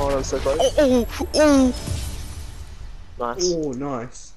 Oh, that was so close. Oh, oh, oh! Nice. Oh, nice.